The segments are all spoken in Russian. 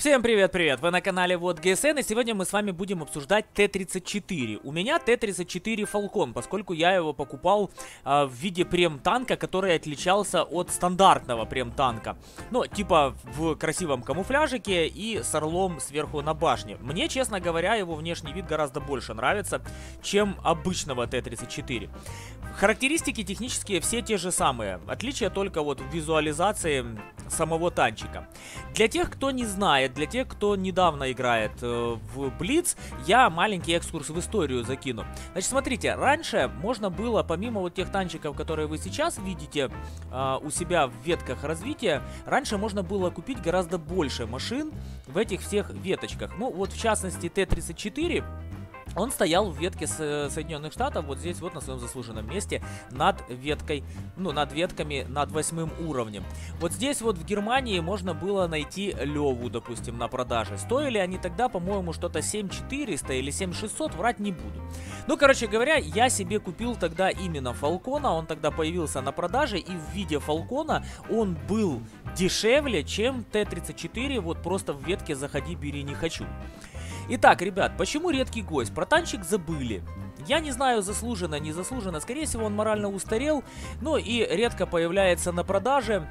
Всем привет-привет! Вы на канале Вот ГСН, и сегодня мы с вами будем обсуждать Т-34. У меня Т-34 Falcon, поскольку я его покупал э, в виде прем-танка, который отличался от стандартного прем-танка. Ну, типа в красивом камуфляжике и с орлом сверху на башне. Мне, честно говоря, его внешний вид гораздо больше нравится, чем обычного Т-34. Характеристики технические все те же самые, отличие только вот в визуализации самого танчика. Для тех, кто не знает, для тех, кто недавно играет э, в Блиц, я маленький экскурс в историю закину. Значит, смотрите, раньше можно было, помимо вот тех танчиков, которые вы сейчас видите э, у себя в ветках развития, раньше можно было купить гораздо больше машин в этих всех веточках. Ну, вот в частности Т-34 он стоял в ветке Соединенных Штатов, вот здесь вот на своем заслуженном месте, над веткой, ну, над ветками, над восьмым уровнем. Вот здесь вот в Германии можно было найти Леву, допустим, на продаже. Стоили они тогда, по-моему, что-то 7400 или 7600, врать не буду. Ну, короче говоря, я себе купил тогда именно Фалкона, он тогда появился на продаже, и в виде Фалкона он был дешевле, чем Т-34, вот просто в ветке заходи, бери, не хочу. Итак, ребят, почему редкий гость? Про танчик забыли. Я не знаю, заслуженно, не заслуженно. Скорее всего, он морально устарел. Ну и редко появляется на продаже.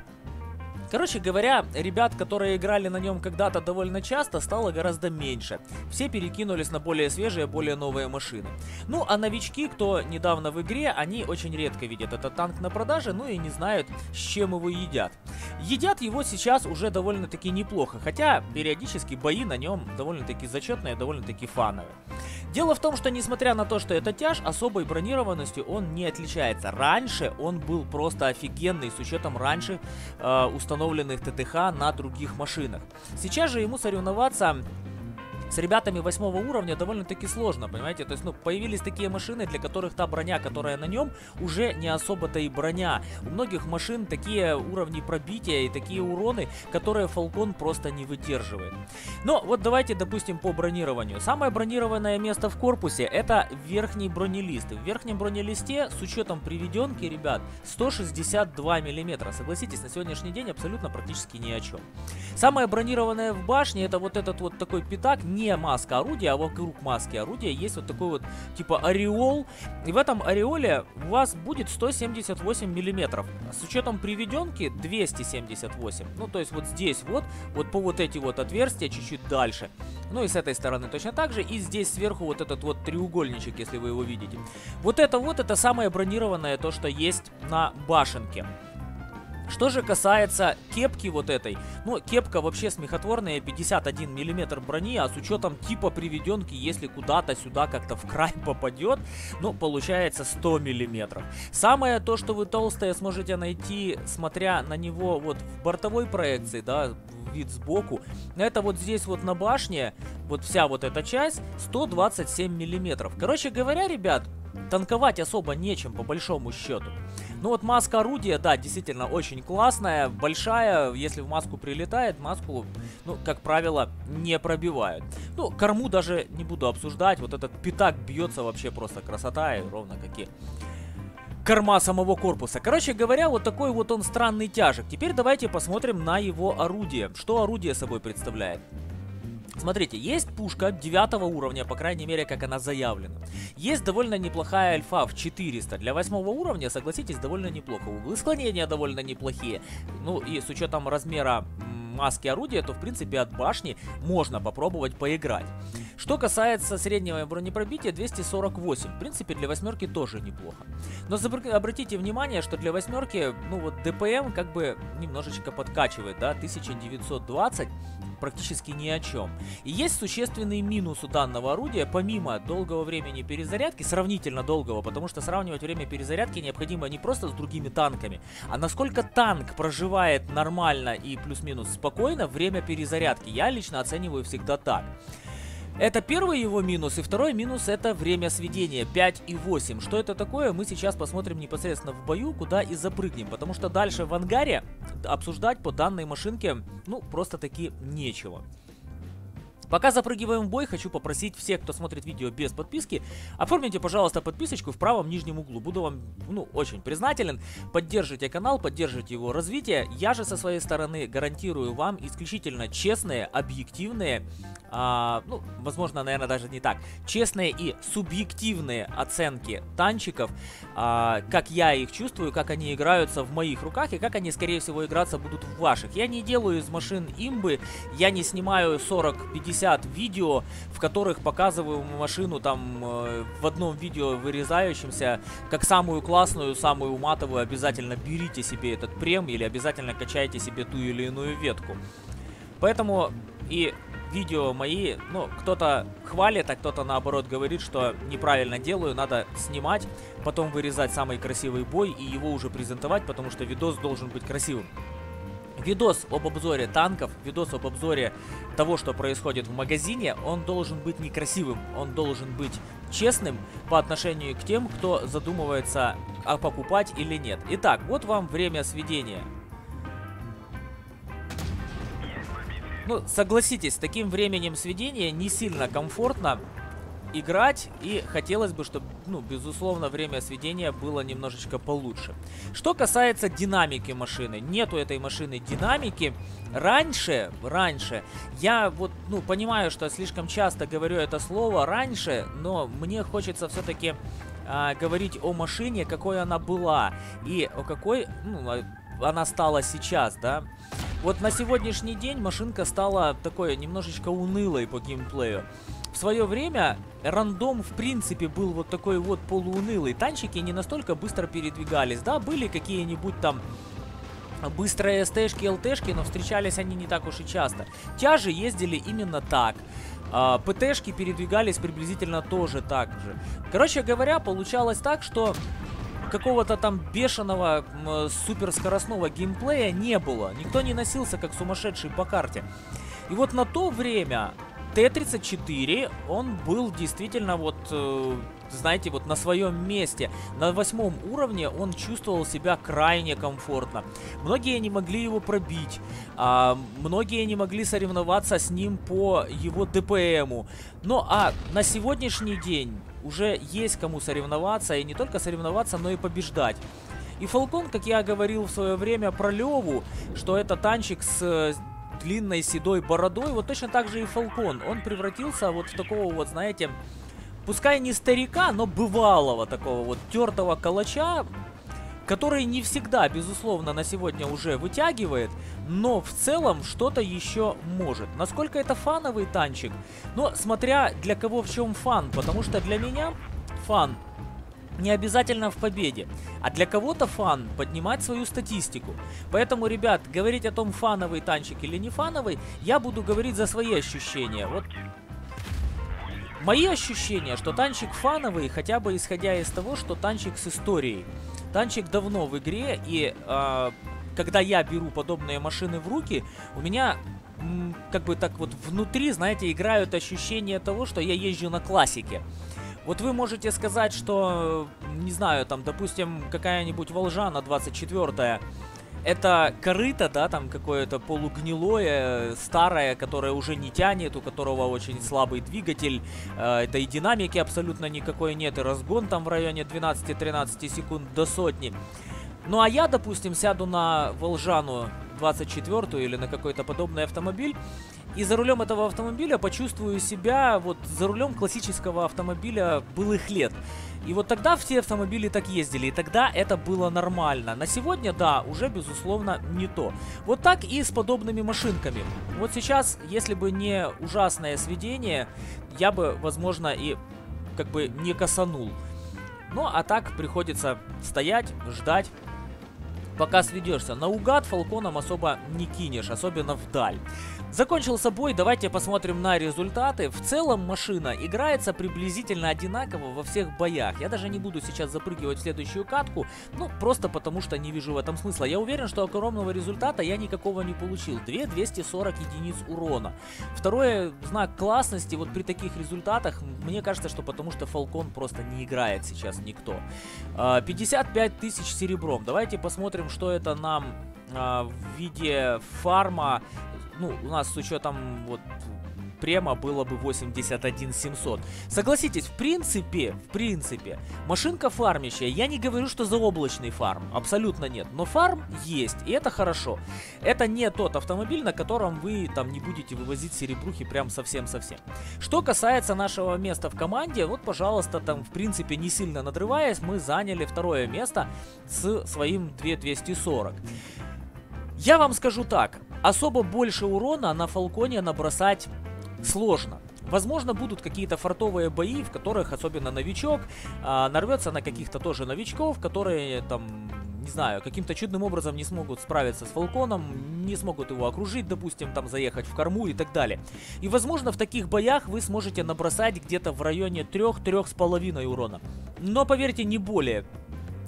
Короче говоря, ребят, которые играли на нем когда-то довольно часто, стало гораздо меньше. Все перекинулись на более свежие, более новые машины. Ну, а новички, кто недавно в игре, они очень редко видят этот танк на продаже, ну и не знают, с чем его едят. Едят его сейчас уже довольно-таки неплохо, хотя периодически бои на нем довольно-таки зачетные, довольно-таки фановые. Дело в том, что несмотря на то, что это тяж, особой бронированностью он не отличается. Раньше он был просто офигенный, с учетом раньше э, установленных ТТХ на других машинах. Сейчас же ему соревноваться с ребятами восьмого уровня довольно-таки сложно, понимаете? То есть, ну, появились такие машины, для которых та броня, которая на нем, уже не особо-то и броня. У многих машин такие уровни пробития и такие уроны, которые Falcon просто не выдерживает. Но вот давайте, допустим, по бронированию. Самое бронированное место в корпусе это верхний бронелист. В верхнем бронелисте с учетом приведенки, ребят, 162 миллиметра. Согласитесь, на сегодняшний день абсолютно практически ни о чем. Самое бронированное в башне это вот этот вот такой пятак, не маска орудия, а вокруг маски орудия есть вот такой вот типа ореол. И в этом ореоле у вас будет 178 миллиметров. С учетом приведенки 278. Ну, то есть вот здесь вот, вот по вот эти вот отверстия чуть-чуть дальше. Ну и с этой стороны точно так же. И здесь сверху вот этот вот треугольничек, если вы его видите. Вот это вот, это самое бронированное то, что есть на башенке. Что же касается кепки вот этой, ну, кепка вообще смехотворная, 51 миллиметр брони, а с учетом типа приведенки, если куда-то сюда как-то в край попадет, ну, получается 100 миллиметров. Самое то, что вы толстое сможете найти, смотря на него вот в бортовой проекции, да, вид сбоку. Это вот здесь вот на башне, вот вся вот эта часть, 127 миллиметров. Короче говоря, ребят, танковать особо нечем по большому счету. Ну вот маска орудия, да, действительно очень классная, большая, если в маску прилетает, маску, ну, как правило, не пробивают. Ну, корму даже не буду обсуждать, вот этот пятак бьется вообще просто красота, и ровно какие корма самого корпуса. Короче говоря, вот такой вот он странный тяжек. Теперь давайте посмотрим на его орудие. Что орудие собой представляет? Смотрите, есть пушка 9 уровня, по крайней мере, как она заявлена. Есть довольно неплохая альфа в 400. Для 8 уровня, согласитесь, довольно неплохо. Углы склонения довольно неплохие. Ну и с учетом размера маски орудия, то в принципе от башни можно попробовать поиграть. Что касается среднего бронепробития 248, в принципе для восьмерки тоже неплохо. Но обратите внимание, что для восьмерки, ну вот ДПМ как бы немножечко подкачивает, да, 1920 практически ни о чем. И есть существенный минус у данного орудия, помимо долгого времени перезарядки, сравнительно долгого, потому что сравнивать время перезарядки необходимо не просто с другими танками, а насколько танк проживает нормально и плюс-минус спокойно время перезарядки. Я лично оцениваю всегда так. Это первый его минус, и второй минус это время сведения 5 и 8. Что это такое, мы сейчас посмотрим непосредственно в бою, куда и запрыгнем, потому что дальше в ангаре обсуждать по данной машинке, ну, просто таки нечего. Пока запрыгиваем в бой, хочу попросить всех, кто смотрит видео без подписки, оформите, пожалуйста, подписочку в правом нижнем углу. Буду вам, ну, очень признателен. Поддержите канал, поддержите его развитие. Я же со своей стороны гарантирую вам исключительно честные, объективные, а, ну, возможно, наверное, даже не так, честные и субъективные оценки танчиков, а, как я их чувствую, как они играются в моих руках и как они, скорее всего, играться будут в ваших. Я не делаю из машин имбы, я не снимаю 40-50 50 видео, в которых показываю машину там э, в одном видео вырезающемся, как самую классную, самую матовую, обязательно берите себе этот прем или обязательно качайте себе ту или иную ветку. Поэтому и видео мои, ну, кто-то хвалит, а кто-то наоборот говорит, что неправильно делаю, надо снимать, потом вырезать самый красивый бой и его уже презентовать, потому что видос должен быть красивым. Видос об обзоре танков, видос об обзоре того, что происходит в магазине, он должен быть некрасивым, он должен быть честным по отношению к тем, кто задумывается, а покупать или нет. Итак, вот вам время сведения. Ну, согласитесь, с таким временем сведения не сильно комфортно играть, и хотелось бы, чтобы, ну, безусловно, время сведения было немножечко получше. Что касается динамики машины, нету этой машины динамики. Раньше, раньше, я вот, ну, понимаю, что слишком часто говорю это слово раньше, но мне хочется все-таки а, говорить о машине, какой она была, и о какой, ну, а, она стала сейчас, да. Вот на сегодняшний день машинка стала такой немножечко унылой по геймплею. В свое время рандом в принципе был вот такой вот полуунылый. Танчики не настолько быстро передвигались. Да, были какие-нибудь там быстрые СТшки, ЛТшки, но встречались они не так уж и часто. Тяжи ездили именно так. А, ПТшки передвигались приблизительно тоже так же. Короче говоря, получалось так, что какого-то там бешеного суперскоростного геймплея не было. Никто не носился как сумасшедший по карте. И вот на то время Т-34, он был действительно вот, э, знаете, вот на своем месте. На восьмом уровне он чувствовал себя крайне комфортно. Многие не могли его пробить, а многие не могли соревноваться с ним по его ДПМу. Ну а на сегодняшний день уже есть кому соревноваться, и не только соревноваться, но и побеждать. И Фалкон, как я говорил в свое время про Леву, что это танчик с длинной седой бородой, вот точно так же и Фалкон. Он превратился вот в такого вот, знаете, пускай не старика, но бывалого такого вот тертого калача, который не всегда, безусловно, на сегодня уже вытягивает, но в целом что-то еще может. Насколько это фановый танчик? Но смотря для кого в чем фан, потому что для меня фан не обязательно в победе, а для кого-то фан поднимать свою статистику. Поэтому, ребят, говорить о том, фановый танчик или не фановый, я буду говорить за свои ощущения. Вот мои ощущения, что танчик фановый, хотя бы исходя из того, что танчик с историей. Танчик давно в игре, и э, когда я беру подобные машины в руки, у меня как бы так вот внутри, знаете, играют ощущения того, что я езжу на классике. Вот вы можете сказать, что, не знаю, там, допустим, какая-нибудь Волжана 24 это корыто, да, там какое-то полугнилое, старое, которое уже не тянет, у которого очень слабый двигатель. Э, это и динамики абсолютно никакой нет, и разгон там в районе 12-13 секунд до сотни. Ну а я, допустим, сяду на Волжану 24 или на какой-то подобный автомобиль, и за рулем этого автомобиля почувствую себя вот за рулем классического автомобиля былых лет. И вот тогда все автомобили так ездили, и тогда это было нормально. На сегодня, да, уже безусловно не то. Вот так и с подобными машинками. Вот сейчас, если бы не ужасное сведение, я бы, возможно, и как бы не косанул. Ну, а так приходится стоять, ждать, пока сведешься. Наугад фалконом особо не кинешь, особенно вдаль. Закончился бой, давайте посмотрим на результаты. В целом машина играется приблизительно одинаково во всех боях. Я даже не буду сейчас запрыгивать в следующую катку, ну просто потому что не вижу в этом смысла. Я уверен, что огромного результата я никакого не получил. 2 240 единиц урона. Второе, знак классности, вот при таких результатах, мне кажется, что потому что Фалкон просто не играет сейчас никто. 55 а, тысяч серебром. Давайте посмотрим, что это нам а, в виде фарма ну, у нас с учетом вот према было бы 81 700. Согласитесь, в принципе, в принципе, машинка фармящая. Я не говорю, что заоблачный фарм, абсолютно нет. Но фарм есть, и это хорошо. Это не тот автомобиль, на котором вы там не будете вывозить серебрухи прям совсем-совсем. Что касается нашего места в команде, вот, пожалуйста, там, в принципе, не сильно надрываясь, мы заняли второе место с своим 2240. Я вам скажу так, особо больше урона на Фалконе набросать сложно. Возможно, будут какие-то фартовые бои, в которых особенно новичок а, нарвется на каких-то тоже новичков, которые там, не знаю, каким-то чудным образом не смогут справиться с Фалконом, не смогут его окружить, допустим, там заехать в корму и так далее. И возможно, в таких боях вы сможете набросать где-то в районе 3-3,5 урона. Но поверьте, не более.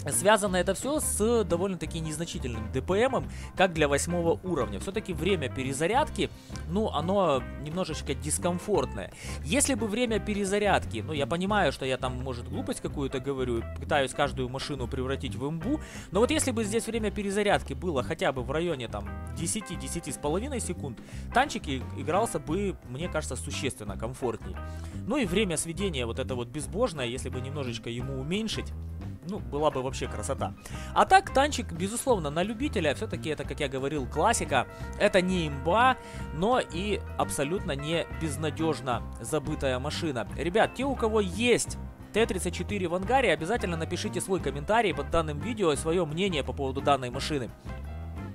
Связано это все с довольно-таки незначительным ДПМом, как для восьмого уровня. Все-таки время перезарядки, ну, оно немножечко дискомфортное. Если бы время перезарядки, ну, я понимаю, что я там, может, глупость какую-то говорю, пытаюсь каждую машину превратить в имбу, но вот если бы здесь время перезарядки было хотя бы в районе, там, 10 с половиной секунд, танчик игрался бы, мне кажется, существенно комфортнее. Ну и время сведения вот это вот безбожное, если бы немножечко ему уменьшить, ну, была бы вообще красота. А так, танчик, безусловно, на любителя, все-таки это, как я говорил, классика. Это не имба, но и абсолютно не безнадежно забытая машина. Ребят, те, у кого есть Т-34 в ангаре, обязательно напишите свой комментарий под данным видео, свое мнение по поводу данной машины.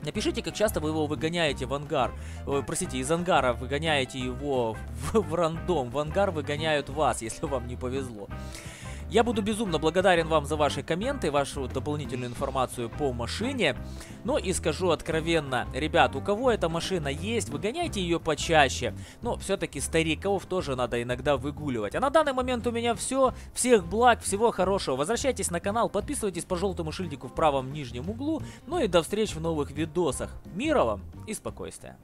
Напишите, как часто вы его выгоняете в ангар. Ой, простите, из ангара выгоняете его в, в рандом. В ангар выгоняют вас, если вам не повезло. Я буду безумно благодарен вам за ваши комменты, вашу дополнительную информацию по машине. Ну и скажу откровенно, ребят, у кого эта машина есть, выгоняйте ее почаще. Но все-таки стариков тоже надо иногда выгуливать. А на данный момент у меня все. Всех благ, всего хорошего. Возвращайтесь на канал, подписывайтесь по желтому шильдику в правом нижнем углу. Ну и до встречи в новых видосах. Мира вам и спокойствия.